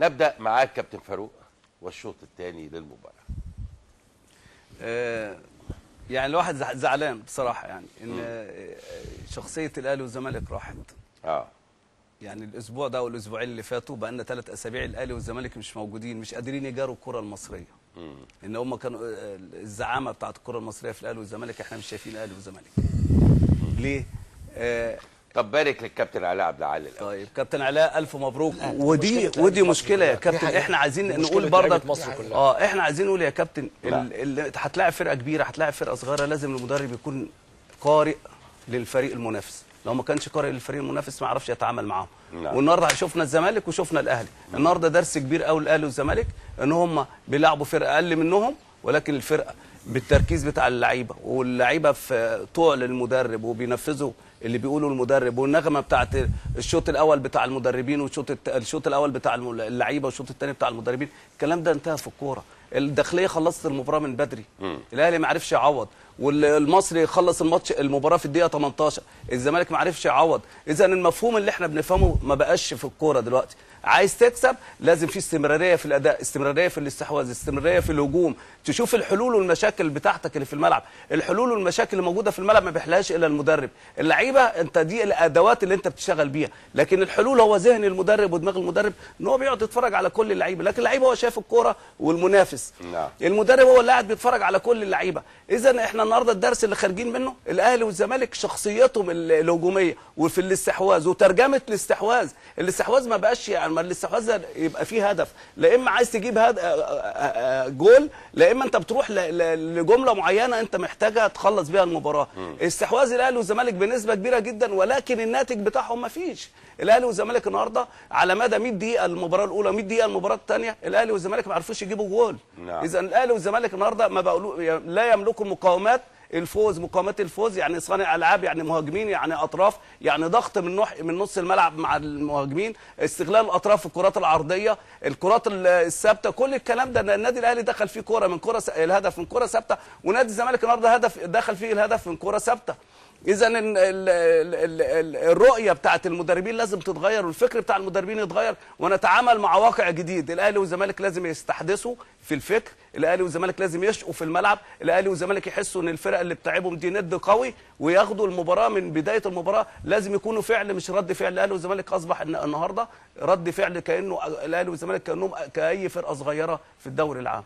نبدأ معاك كابتن فاروق والشوط الثاني للمباراة. آه، يعني الواحد زع- زعلان بصراحة يعني إن آه، شخصية الأهلي والزمالك راحت. آه. يعني الأسبوع ده والأسبوعين اللي فاتوا بقى لنا ثلاث أسابيع الأهلي والزمالك مش موجودين مش قادرين يجاروا الكرة المصرية. مم. إن هم كانوا آه، الزعامة بتاعت الكرة المصرية في الأهلي والزمالك إحنا مش شايفين الأهلي والزمالك. ليه؟ آه طب بارك للكابتن علاء عبد العال طيب كابتن علاء ألف مبروك لا، ودي مشكلة ودي مشكلة يا. كابتن. إحنا عايزين نقول برضك مصر كلها. آه إحنا عايزين نقول يا كابتن هتلاعب فرقة كبيرة هتلاعب فرقة صغيرة لازم المدرب يكون قارئ للفريق المنافس لو ما كانش قارئ للفريق المنافس ما يعرفش يتعامل معاهم نعم. والنهارده شفنا الزمالك وشفنا الأهلي النهارده درس كبير قوي الاهلي والزمالك إن هم بيلعبوا فرقة أقل منهم ولكن الفرقة بالتركيز بتاع اللعيبة واللعيبة في طوع للمدرب وبينفذوا اللي بيقوله المدرب والنغمة بتاعت الشوط الأول بتاع المدربين والشوط الشوط الأول بتاع اللعيبة والشوط الثاني بتاع المدربين الكلام ده انتهى في الكورة. الداخلية خلصت المباراة من بدري. الأهلي ما عرفش يعوض. والمصري خلص الماتش المباراة في الدقيقة 18 الزمالك ما عرفش يعوض. إذا المفهوم اللي إحنا بنفهمه ما بقاش في الكورة دلوقتي. عايز تكسب لازم في استمرارية في الأداء استمرارية في الاستحواذ استمرارية في الهجوم. تشوف الحلول والمشاكل بتاعتك اللي في الملعب. الحلول والمشاكل اللي موجودة في الملعب ما بيحلهاش إلا المدرب. اللعيبة أنت دي الأدوات اللي أنت بتشتغل بيها. لكن الحلول هو ذهن المدرب ودماغ المدرب إن هو بيقعد يتفرج على كل اللعيبة. لكن اللعيبه هو شايف الكورة والمنافس. نعم. المدرب هو اللي قاعد بيتفرج على كل اللعيبة. اذا إحنا النهارده الدرس اللي خارجين منه الأهلي والزمالك شخصيتهم ال- الهجومية وفي الاستحواذ وترجمة الاستحواذ. الاستحواذ ما بقاش يعني ما الاستحواذ يبقى فيه هدف. لا إما عايز تجيب هد... آه، آه، آه، جول لا إما أنت بتروح. ل... لجملة معينة أنت محتاجها تخلص بيها المباراة. استحواذ الأهلي والزمالك بنسبة كبيرة جدا ولكن الناتج بتاعهم ما فيش. الأهلي والزمالك النهارده على مدى 100 دقيقة المباراة الأولى 100 دقيقة المباراة الثانية الأهلي والزمالك ما عرفوش يجيبوا جول. نعم. اذا الأهلي والزمالك النهارده ما بقولوا لا يملكوا مقاومات الفوز مقاومات الفوز يعني صانع ألعاب يعني مهاجمين يعني أطراف يعني ضغط من نح من نص الملعب مع المهاجمين استغلال الأطراف في الكرات العرضية الكرات ال- الثابتة كل الكلام ده النادي الأهلي دخل فيه كورة من كورة س- الهدف من كورة ثابتة ونادي الزمالك النهارده هدف دخل فيه الهدف من كورة ثابتة إذا ال- ال- ال- ال- ال- الرؤية بتاعت المدربين لازم تتغير والفكر بتاع المدربين يتغير ونتعامل مع واقع جديد. الأهلي والزمالك لازم يستحدثوا في الفكر الأهلي والزمالك لازم يشقوا في الملعب الأهلي والزمالك يحسوا إن الفرق اللي بتلعبهم دي ند قوي وياخدوا المباراة من بداية المباراة. لازم يكونوا فعل مش رد فعل. الأهلي والزمالك أصبح الن- النهارده رد فعل كأنه الأهلي والزمالك كأنهم كأي فرقة صغيرة في الدوري العام.